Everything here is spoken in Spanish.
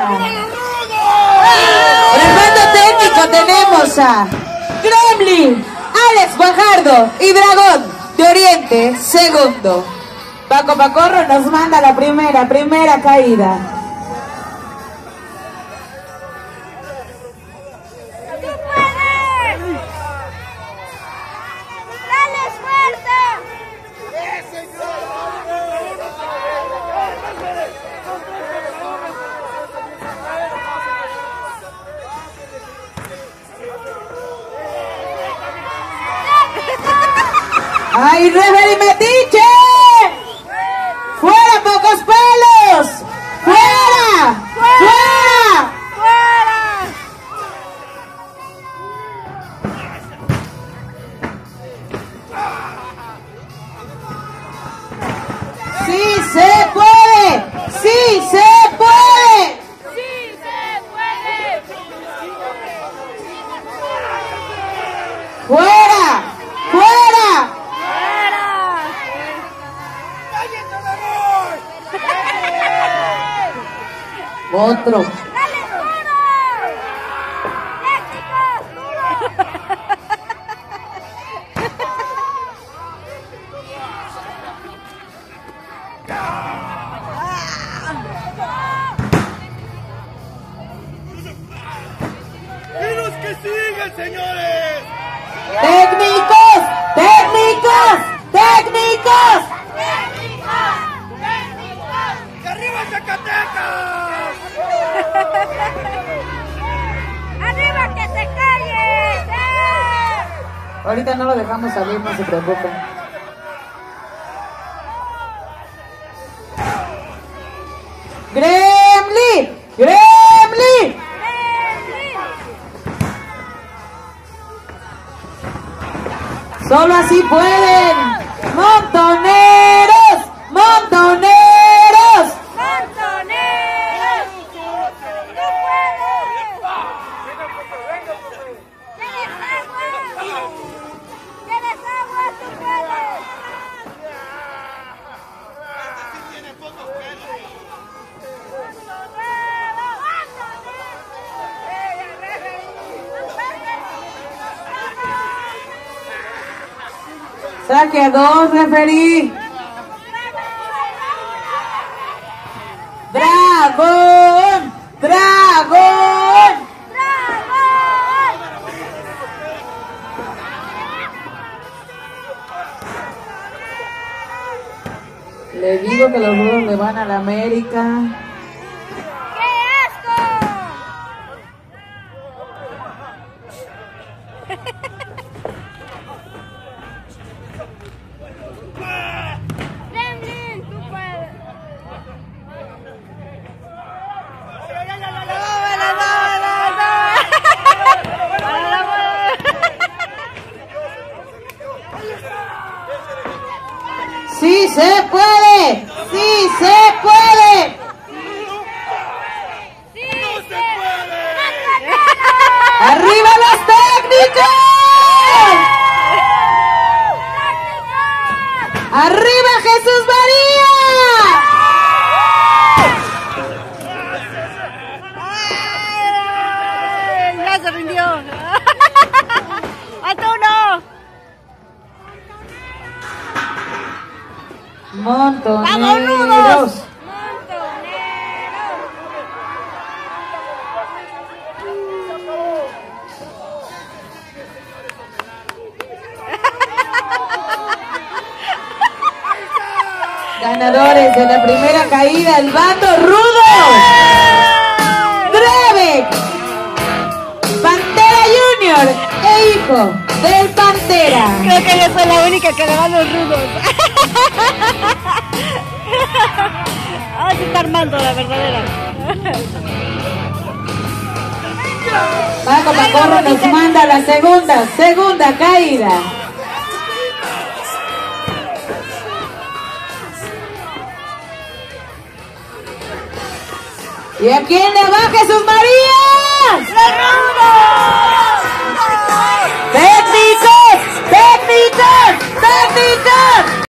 Remando técnico tenemos a Gremlin, Alex Guajardo y Dragón de Oriente, segundo. Paco Pacorro nos manda la primera, primera caída. ¡Ay, Reverie Metiche! ¡Fuera, pocos pelos! ¡Fuera! ¡Fuera! ¡Fuera! ¡Sí se puede! ¡Sí se puede! ¡Sí se puede! Siguen, señores! ¡Técnicos! ¡Técnicos! ¡Y arriba Zacatecas! ¡Arriba que se calle! ¡Eh! Ahorita no lo dejamos salir, no se preocupen. ¡Gremlin! ¡Gremlin! Solo así pueden. Saque dos, referí. Dragón, dragón. Le digo que los dos le van a la América. ¡Qué asco! ¡Sí se puede! ¡Sí se puede! ¡Sí, ¡No se puede! ¡Arriba los técnicos! ¡Arriba Jesús María! Montoneros. Ganadores de la primera caída, el bando rudo. Drevek, Pantera Junior e hijo del Pantera. Creo que yo soy la única que le va a los rudos. Ahora se está armando la verdadera. Paco Pacorro nos manda la segunda, segunda caída. ¿Y a quién le va Jesús María? ¡Los